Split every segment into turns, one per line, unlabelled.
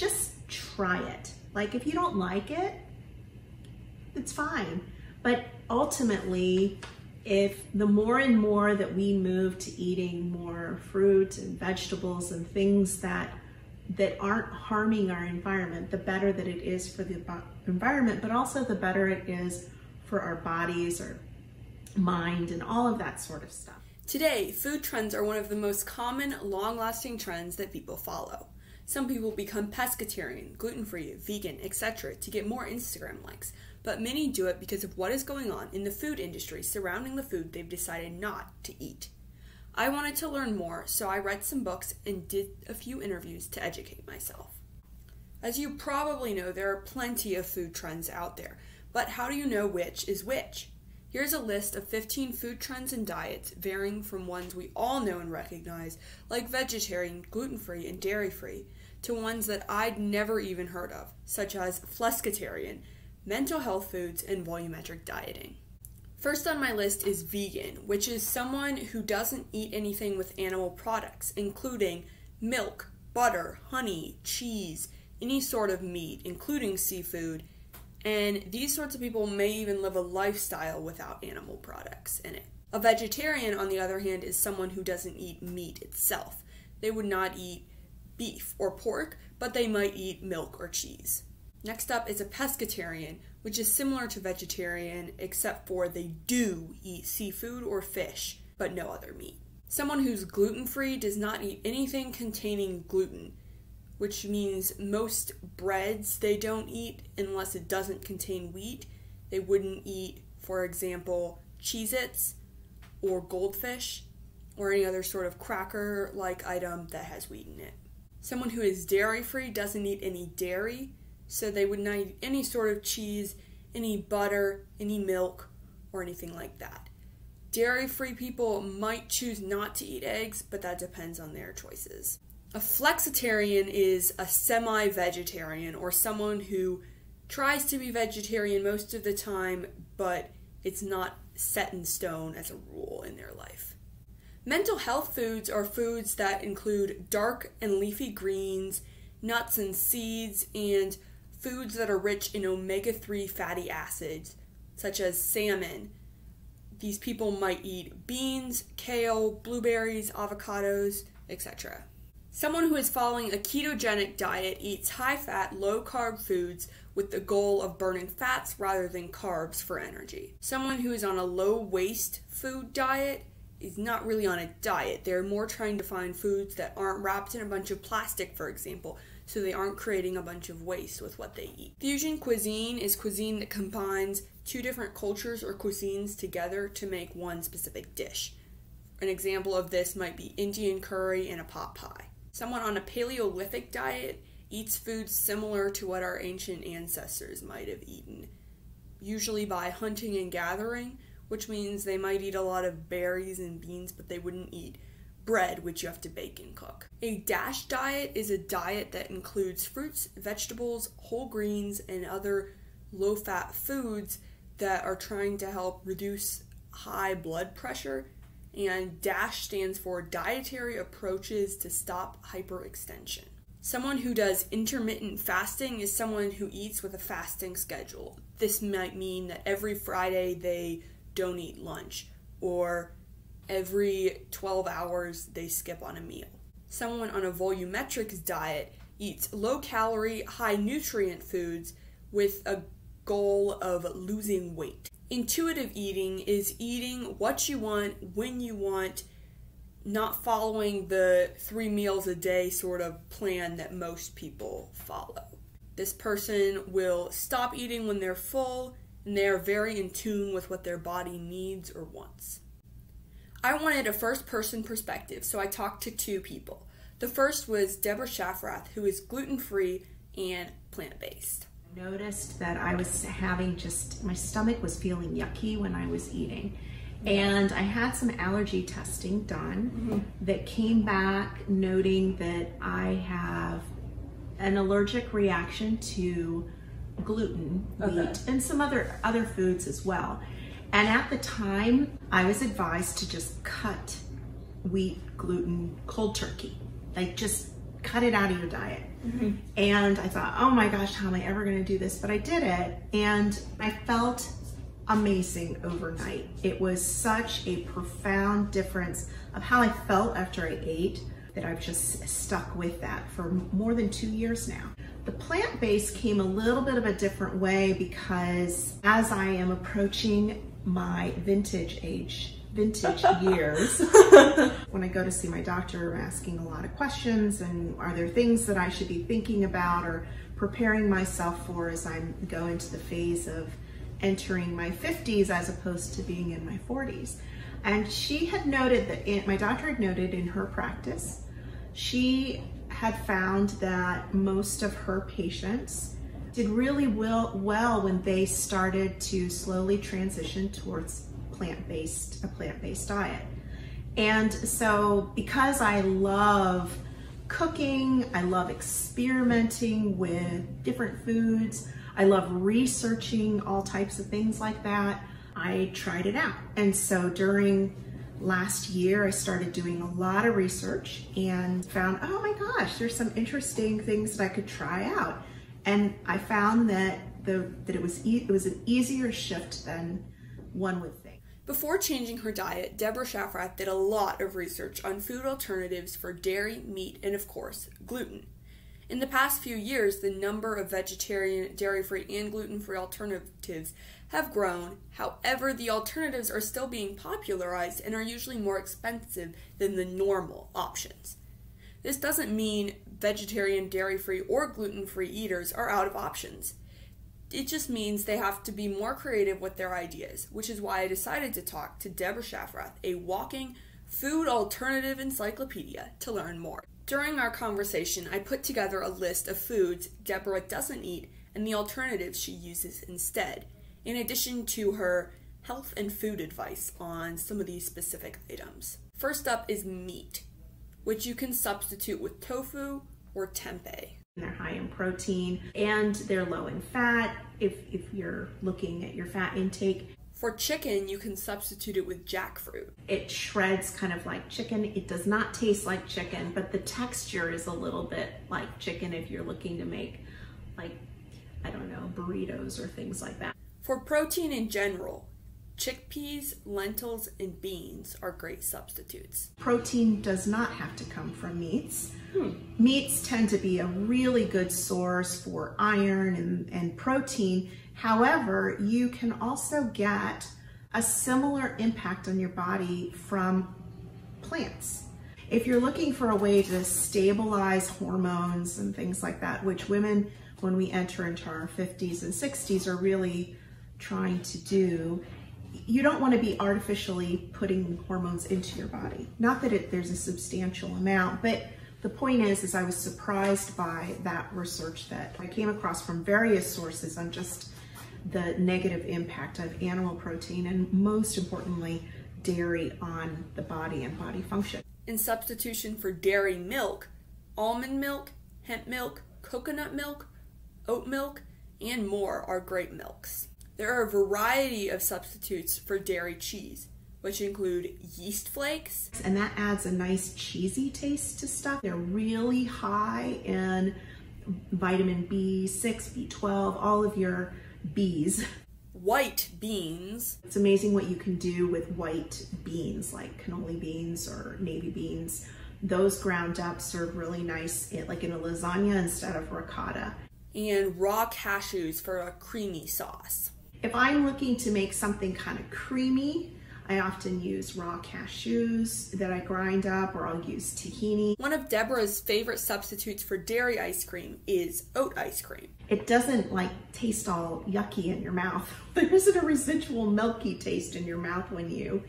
just try it. Like if you don't like it, it's fine. But ultimately, if the more and more that we move to eating more fruit and vegetables and things that that aren't harming our environment, the better that it is for the environment, but also the better it is for our bodies, our mind, and all of that sort of stuff.
Today, food trends are one of the most common, long lasting trends that people follow. Some people become pescatarian, gluten free, vegan, etc. to get more Instagram likes, but many do it because of what is going on in the food industry surrounding the food they've decided not to eat. I wanted to learn more, so I read some books and did a few interviews to educate myself. As you probably know, there are plenty of food trends out there, but how do you know which is which? Here's a list of 15 food trends and diets, varying from ones we all know and recognize, like vegetarian, gluten free, and dairy free, to ones that I'd never even heard of, such as flexitarian, mental health foods, and volumetric dieting. First on my list is vegan, which is someone who doesn't eat anything with animal products, including milk, butter, honey, cheese, any sort of meat, including seafood, and these sorts of people may even live a lifestyle without animal products in it. A vegetarian, on the other hand, is someone who doesn't eat meat itself. They would not eat beef or pork, but they might eat milk or cheese. Next up is a pescatarian, which is similar to vegetarian except for they do eat seafood or fish, but no other meat. Someone who's gluten free does not eat anything containing gluten, which means most breads they don't eat unless it doesn't contain wheat. They wouldn't eat, for example, Cheez Its or goldfish or any other sort of cracker like item that has wheat in it. Someone who is dairy free doesn't eat any dairy, so they would not eat any sort of cheese, any butter, any milk, or anything like that. Dairy free people might choose not to eat eggs, but that depends on their choices. A flexitarian is a semi vegetarian or someone who tries to be vegetarian most of the time, but it's not set in stone as a rule in their life. Mental health foods are foods that include dark and leafy greens, nuts and seeds, and foods that are rich in omega 3 fatty acids, such as salmon. These people might eat beans, kale, blueberries, avocados, etc. Someone who is following a ketogenic diet eats high fat, low carb foods with the goal of burning fats rather than carbs for energy. Someone who is on a low waste food diet is not really on a diet. They're more trying to find foods that aren't wrapped in a bunch of plastic, for example, so they aren't creating a bunch of waste with what they eat. Fusion cuisine is cuisine that combines two different cultures or cuisines together to make one specific dish. An example of this might be Indian curry and a pot pie. Someone on a Paleolithic diet eats foods similar to what our ancient ancestors might have eaten, usually by hunting and gathering, which means they might eat a lot of berries and beans, but they wouldn't eat bread, which you have to bake and cook. A DASH diet is a diet that includes fruits, vegetables, whole greens, and other low fat foods that are trying to help reduce high blood pressure. And DASH stands for Dietary Approaches to Stop Hyperextension. Someone who does intermittent fasting is someone who eats with a fasting schedule. This might mean that every Friday they don't eat lunch, or every 12 hours they skip on a meal. Someone on a volumetric diet eats low calorie, high nutrient foods with a goal of losing weight. Intuitive eating is eating what you want, when you want, not following the three meals a day sort of plan that most people follow. This person will stop eating when they're full and they are very in tune with what their body needs or wants. I wanted a first person perspective, so I talked to two people. The first was Deborah Schafrath, who is gluten free and plant based.
I noticed that I was having just, my stomach was feeling yucky when I was eating. And I had some allergy testing done mm-hmm. that came back noting that I have an allergic reaction to gluten, okay. wheat, and some other other foods as well. And at the time, I was advised to just cut wheat, gluten, cold turkey. Like just cut it out of your diet. Mm-hmm. And I thought, oh my gosh, how am I ever going to do this? But I did it and I felt amazing overnight. It was such a profound difference of how I felt after I ate that I've just stuck with that for more than two years now. The plant-based came a little bit of a different way because as I am approaching my vintage age, vintage years, when I go to see my doctor, I'm asking a lot of questions and are there things that I should be thinking about or preparing myself for as I go into the phase of entering my 50s as opposed to being in my 40s. And she had noted that, in, my doctor had noted in her practice, she had found that most of her patients did really well, well when they started to slowly transition towards plant-based, a plant-based diet. And so because I love cooking, I love experimenting with different foods, I love researching all types of things like that. I tried it out. And so during last year, I started doing a lot of research and found, oh my gosh, there's some interesting things that I could try out. And I found that the that it was e it was an easier shift than one would think.
Before changing her diet, Deborah Schafrath did a lot of research on food alternatives for dairy, meat, and of course, gluten. In the past few years, the number of vegetarian, dairy free, and gluten free alternatives have grown. However, the alternatives are still being popularized and are usually more expensive than the normal options. This doesn't mean vegetarian, dairy free, or gluten free eaters are out of options. It just means they have to be more creative with their ideas, which is why I decided to talk to Deborah Schafrath, a walking food alternative encyclopedia, to learn more. During our conversation, I put together a list of foods Deborah doesn't eat and the alternatives she uses instead, in addition to her health and food advice on some of these specific items. First up is meat, which you can substitute with tofu or tempeh.
They're high in protein and they're low in fat if, if you're looking at your fat intake.
For chicken, you can substitute it with jackfruit.
It shreds kind of like chicken. It does not taste like chicken, but the texture is a little bit like chicken if you're looking to make like, I don't know, burritos or things like that.
For protein in general, chickpeas, lentils, and beans are great substitutes.
Protein does not have to come from meats. Hmm. Meats tend to be a really good source for iron and, and protein However, you can also get a similar impact on your body from plants. If you're looking for a way to stabilize hormones and things like that, which women, when we enter into our 50s and 60s, are really trying to do, you don't want to be artificially putting hormones into your body. Not that it, there's a substantial amount, but the point is, is I was surprised by that research that I came across from various sources on just the negative impact of animal protein and most importantly, dairy on the body and body function.
In substitution for dairy milk, almond milk, hemp milk, coconut milk, oat milk, and more are great milks. There are a variety of substitutes for dairy cheese, which include yeast flakes.
And that adds a nice cheesy taste to stuff. They're really high in vitamin B6, B12, all of your Bs.
White beans.
It's amazing what you can do with white beans, like cannoli beans or navy beans. Those ground up serve really nice, like in a lasagna instead of ricotta.
And raw cashews for a creamy sauce.
If I'm looking to make something kind of creamy, I often use raw cashews that I grind up or I'll use tahini.
One of Deborah's favorite substitutes for dairy ice cream is oat ice cream.
It doesn't like taste all yucky in your mouth. There isn't a residual milky taste in your mouth when you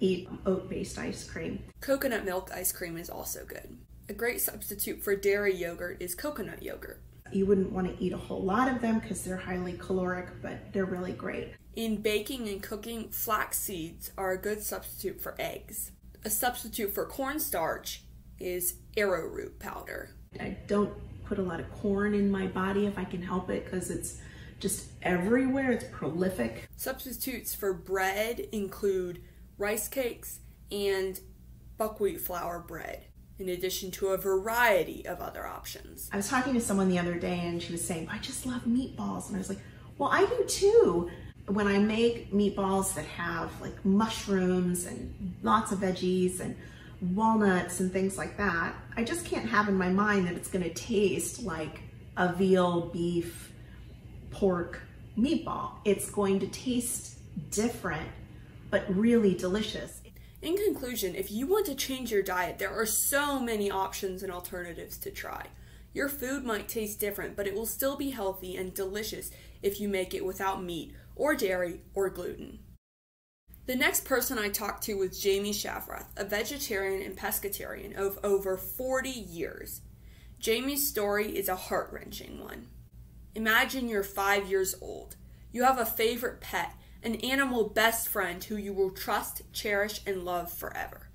eat oat-based ice cream.
Coconut milk ice cream is also good. A great substitute for dairy yogurt is coconut yogurt.
You wouldn't want to eat a whole lot of them because they're highly caloric, but they're really great.
In baking and cooking, flax seeds are a good substitute for eggs. A substitute for cornstarch is arrowroot powder.
I don't put a lot of corn in my body if I can help it because it's just everywhere. It's prolific.
Substitutes for bread include rice cakes and buckwheat flour bread. In addition to a variety of other options.
I was talking to someone the other day and she was saying, I just love meatballs. And I was like, well, I do too. When I make meatballs that have like mushrooms and lots of veggies and walnuts and things like that, I just can't have in my mind that it's gonna taste like a veal, beef, pork meatball. It's going to taste different, but really delicious.
In conclusion, if you want to change your diet, there are so many options and alternatives to try. Your food might taste different, but it will still be healthy and delicious if you make it without meat or dairy or gluten. The next person I talked to was Jamie Schafrath, a vegetarian and pescatarian of over 40 years. Jamie's story is a heart wrenching one. Imagine you're five years old. You have a favorite pet, an animal best friend who you will trust, cherish, and love forever.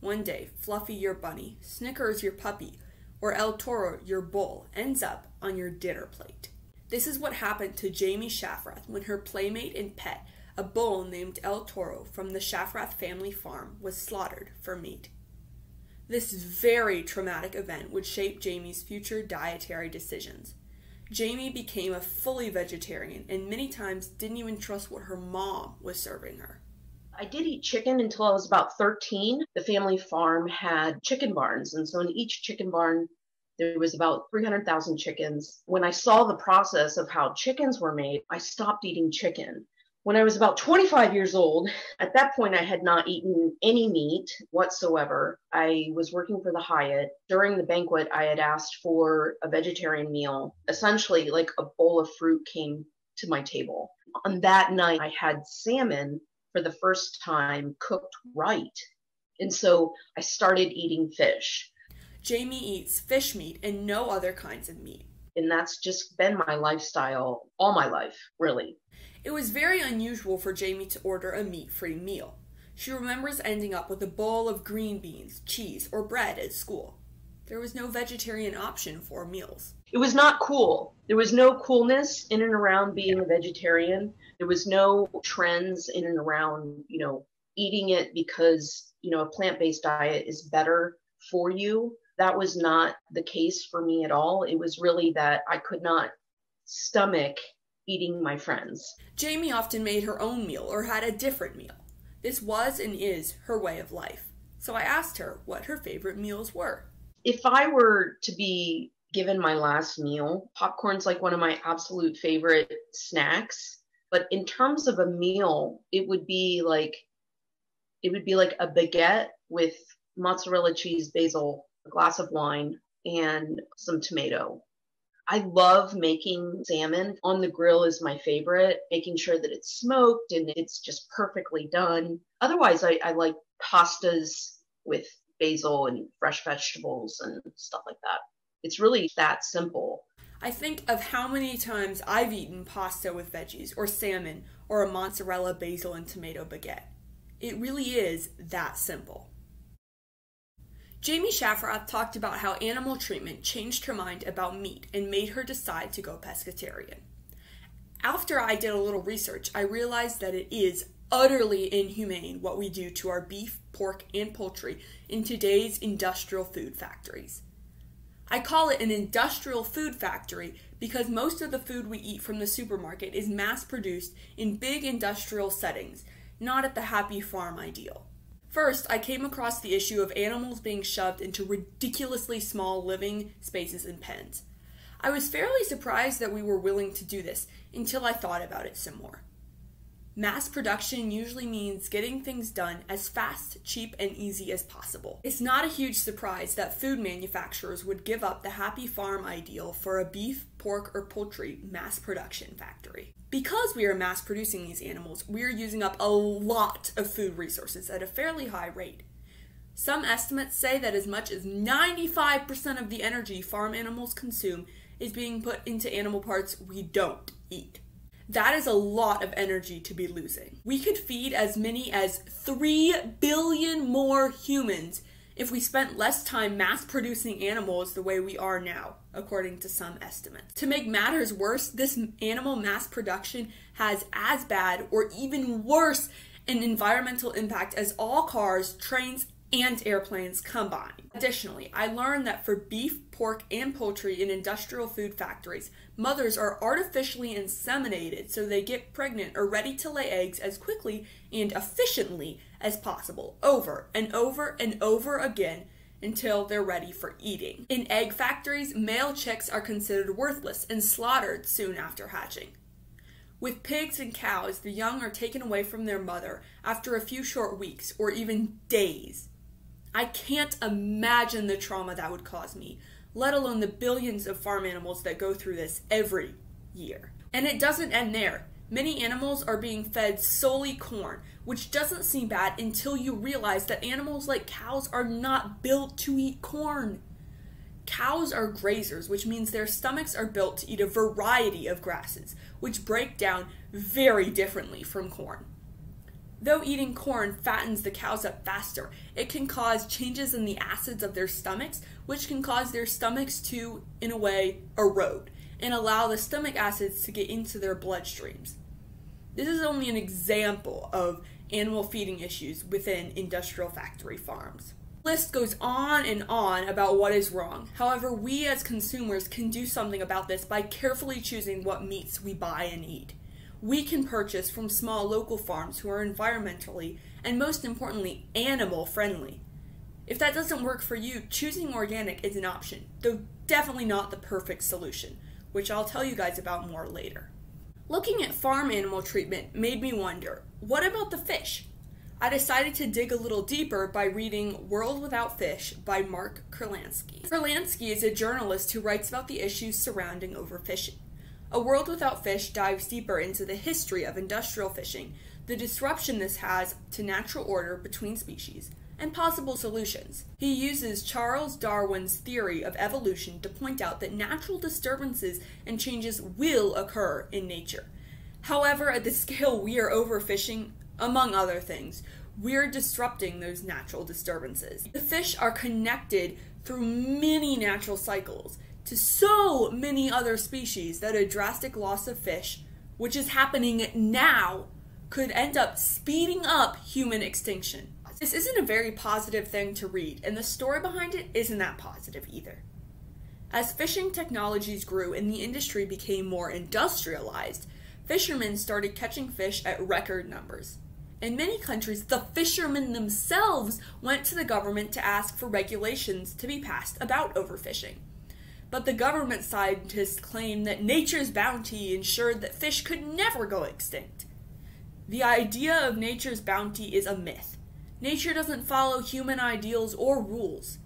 One day, Fluffy, your bunny, Snickers, your puppy, or El Toro, your bull, ends up on your dinner plate. This is what happened to Jamie Schafrath when her playmate and pet, a bull named El Toro from the Schafrath family farm, was slaughtered for meat. This very traumatic event would shape Jamie's future dietary decisions. Jamie became a fully vegetarian and many times didn't even trust what her mom was serving her.
I did eat chicken until I was about 13. The family farm had chicken barns, and so in each chicken barn, there was about 300,000 chickens. When I saw the process of how chickens were made, I stopped eating chicken when I was about 25 years old, at that point, I had not eaten any meat whatsoever. I was working for the Hyatt. During the banquet, I had asked for a vegetarian meal. Essentially, like a bowl of fruit came to my table. On that night, I had salmon for the first time cooked right. And so I started eating fish.
Jamie eats fish meat and no other kinds of meat.
And that's just been my lifestyle all my life, really.
It was very unusual for Jamie to order a meat free meal. She remembers ending up with a bowl of green beans, cheese, or bread at school. There was no vegetarian option for meals.
It was not cool. There was no coolness in and around being a vegetarian. There was no trends in and around, you know, eating it because, you know, a plant based diet is better for you. That was not the case for me at all. It was really that I could not stomach eating my friends.
Jamie often made her own meal or had a different meal. This was and is her way of life. So I asked her what her favorite meals were.
If I were to be given my last meal, popcorn's like one of my absolute favorite snacks. But in terms of a meal, it would be like it would be like a baguette with mozzarella cheese, basil, a glass of wine, and some tomato. I love making salmon on the grill is my favorite, making sure that it's smoked and it's just perfectly done. Otherwise, I, I like pastas with basil and fresh vegetables and stuff like that. It's really that simple.
I think of how many times I've eaten pasta with veggies or salmon or a mozzarella, basil, and tomato baguette. It really is that simple. Jamie Schafrath talked about how animal treatment changed her mind about meat and made her decide to go pescatarian. After I did a little research, I realized that it is utterly inhumane what we do to our beef, pork, and poultry in today's industrial food factories. I call it an industrial food factory because most of the food we eat from the supermarket is mass produced in big industrial settings, not at the happy farm ideal. First, I came across the issue of animals being shoved into ridiculously small living spaces and pens. I was fairly surprised that we were willing to do this until I thought about it some more. Mass production usually means getting things done as fast, cheap, and easy as possible. It's not a huge surprise that food manufacturers would give up the happy farm ideal for a beef, pork, or poultry mass production factory. Because we are mass producing these animals, we are using up a lot of food resources at a fairly high rate. Some estimates say that as much as 95% of the energy farm animals consume is being put into animal parts we don't eat. That is a lot of energy to be losing. We could feed as many as 3 billion more humans if we spent less time mass producing animals the way we are now, according to some estimates. To make matters worse, this animal mass production has as bad or even worse an environmental impact as all cars, trains, and airplanes combined. Additionally, I learned that for beef, pork, and poultry in industrial food factories, mothers are artificially inseminated so they get pregnant or ready to lay eggs as quickly and efficiently as possible, over and over and over again until they're ready for eating. In egg factories, male chicks are considered worthless and slaughtered soon after hatching. With pigs and cows, the young are taken away from their mother after a few short weeks or even days. I can't imagine the trauma that would cause me, let alone the billions of farm animals that go through this every year. And it doesn't end there. Many animals are being fed solely corn, which doesn't seem bad until you realize that animals like cows are not built to eat corn. Cows are grazers, which means their stomachs are built to eat a variety of grasses, which break down very differently from corn. Though eating corn fattens the cows up faster, it can cause changes in the acids of their stomachs, which can cause their stomachs to, in a way, erode and allow the stomach acids to get into their bloodstreams. This is only an example of animal feeding issues within industrial factory farms. The list goes on and on about what is wrong. However, we as consumers can do something about this by carefully choosing what meats we buy and eat we can purchase from small local farms who are environmentally and most importantly animal friendly. If that doesn't work for you, choosing organic is an option, though definitely not the perfect solution, which I'll tell you guys about more later. Looking at farm animal treatment made me wonder what about the fish? I decided to dig a little deeper by reading World Without Fish by Mark Kurlansky. Kurlansky is a journalist who writes about the issues surrounding overfishing. A World Without Fish dives deeper into the history of industrial fishing, the disruption this has to natural order between species, and possible solutions. He uses Charles Darwin's theory of evolution to point out that natural disturbances and changes will occur in nature. However, at the scale we are overfishing, among other things, we're disrupting those natural disturbances. The fish are connected through many natural cycles to so many other species that a drastic loss of fish, which is happening now, could end up speeding up human extinction. This isn't a very positive thing to read, and the story behind it isn't that positive either. As fishing technologies grew and the industry became more industrialized, fishermen started catching fish at record numbers. In many countries, the fishermen themselves went to the government to ask for regulations to be passed about overfishing but the government scientists claim that nature's bounty ensured that fish could never go extinct. The idea of nature's bounty is a myth. Nature doesn't follow human ideals or rules.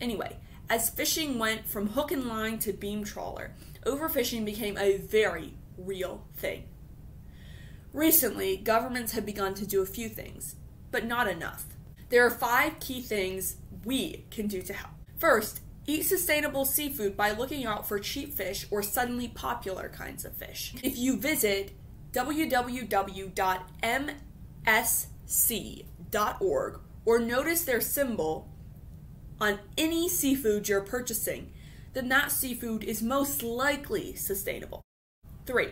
Anyway, as fishing went from hook and line to beam trawler, overfishing became a very real thing. Recently, governments have begun to do a few things, but not enough. There are five key things we can do to help. First, Eat sustainable seafood by looking out for cheap fish or suddenly popular kinds of fish. If you visit www.msc.org or notice their symbol on any seafood you're purchasing, then that seafood is most likely sustainable. 3.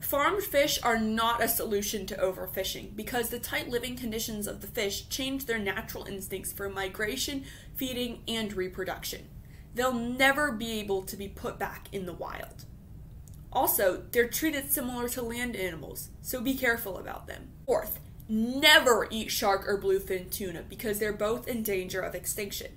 Farmed fish are not a solution to overfishing because the tight living conditions of the fish change their natural instincts for migration, feeding, and reproduction they'll never be able to be put back in the wild. Also, they're treated similar to land animals, so be careful about them. Fourth, never eat shark or bluefin tuna because they're both in danger of extinction.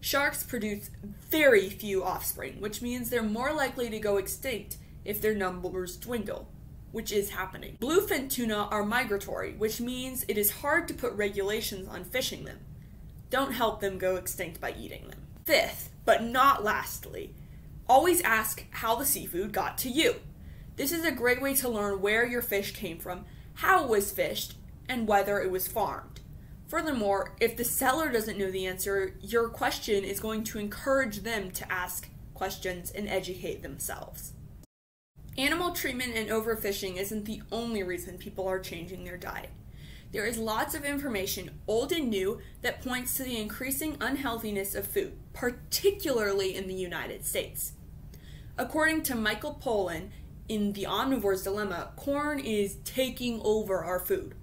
Sharks produce very few offspring, which means they're more likely to go extinct if their numbers dwindle, which is happening. Bluefin tuna are migratory, which means it is hard to put regulations on fishing them. Don't help them go extinct by eating them. Fifth, but not lastly, always ask how the seafood got to you. This is a great way to learn where your fish came from, how it was fished, and whether it was farmed. Furthermore, if the seller doesn't know the answer, your question is going to encourage them to ask questions and educate themselves. Animal treatment and overfishing isn't the only reason people are changing their diet. There is lots of information, old and new, that points to the increasing unhealthiness of food, particularly in the United States. According to Michael Pollan in The Omnivore's Dilemma, corn is taking over our food.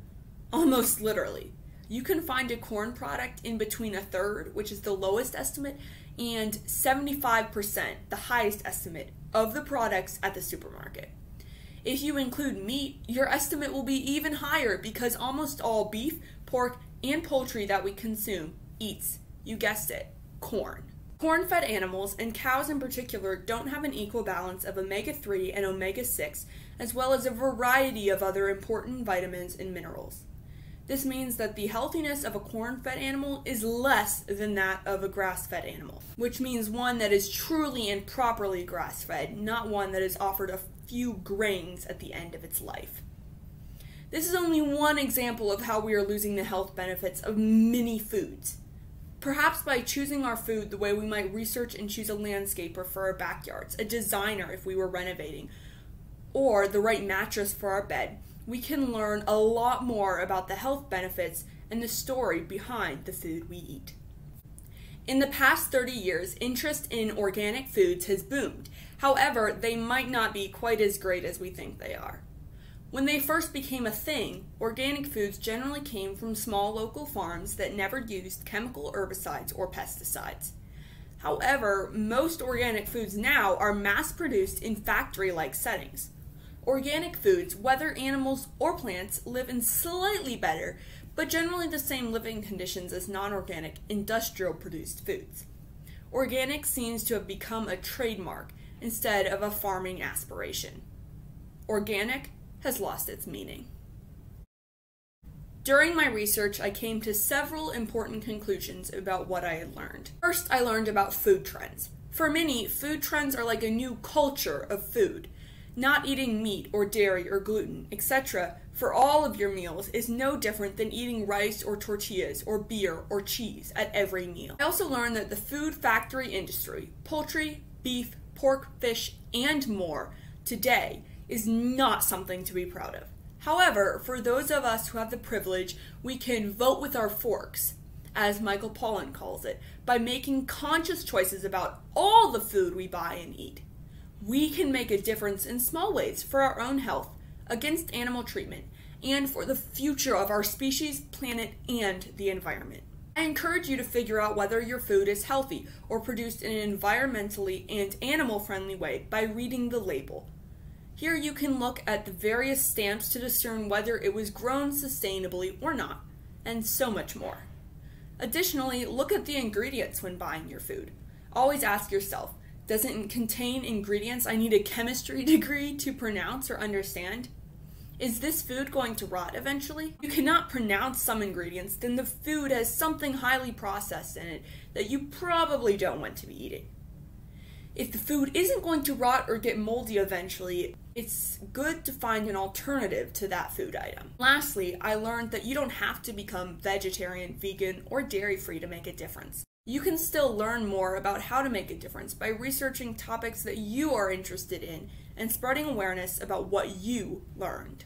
Almost literally. you can find a corn product in between a third, which is the lowest estimate, and 75%, the highest estimate, of the products at the supermarket. If you include meat, your estimate will be even higher because almost all beef, pork, and poultry that we consume eats, you guessed it, corn. Corn fed animals, and cows in particular, don't have an equal balance of omega 3 and omega 6, as well as a variety of other important vitamins and minerals. This means that the healthiness of a corn fed animal is less than that of a grass fed animal, which means one that is truly and properly grass fed, not one that is offered a few grains at the end of its life. This is only one example of how we are losing the health benefits of many foods. Perhaps by choosing our food the way we might research and choose a landscaper for our backyards, a designer if we were renovating, or the right mattress for our bed, we can learn a lot more about the health benefits and the story behind the food we eat. In the past 30 years, interest in organic foods has boomed. However, they might not be quite as great as we think they are. When they first became a thing, organic foods generally came from small local farms that never used chemical herbicides or pesticides. However, most organic foods now are mass produced in factory like settings. Organic foods, whether animals or plants, live in slightly better, but generally the same living conditions as non organic, industrial produced foods. Organic seems to have become a trademark instead of a farming aspiration. Organic has lost its meaning. During my research, I came to several important conclusions about what I had learned. First, I learned about food trends. For many, food trends are like a new culture of food. Not eating meat or dairy or gluten, etc., for all of your meals is no different than eating rice or tortillas or beer or cheese at every meal. I also learned that the food factory industry, poultry, beef, pork, fish, and more, today is not something to be proud of. However, for those of us who have the privilege, we can vote with our forks, as Michael Pollan calls it, by making conscious choices about all the food we buy and eat we can make a difference in small ways for our own health, against animal treatment, and for the future of our species, planet, and the environment. I encourage you to figure out whether your food is healthy or produced in an environmentally and animal friendly way by reading the label. Here you can look at the various stamps to discern whether it was grown sustainably or not, and so much more. Additionally, look at the ingredients when buying your food. Always ask yourself doesn't contain ingredients I need a chemistry degree to pronounce or understand? Is this food going to rot eventually? You cannot pronounce some ingredients, then the food has something highly processed in it that you probably don't want to be eating. If the food isn't going to rot or get moldy eventually, it's good to find an alternative to that food item. Lastly, I learned that you don't have to become vegetarian, vegan, or dairy free to make a difference. You can still learn more about how to make a difference by researching topics that you are interested in and spreading awareness about what you learned.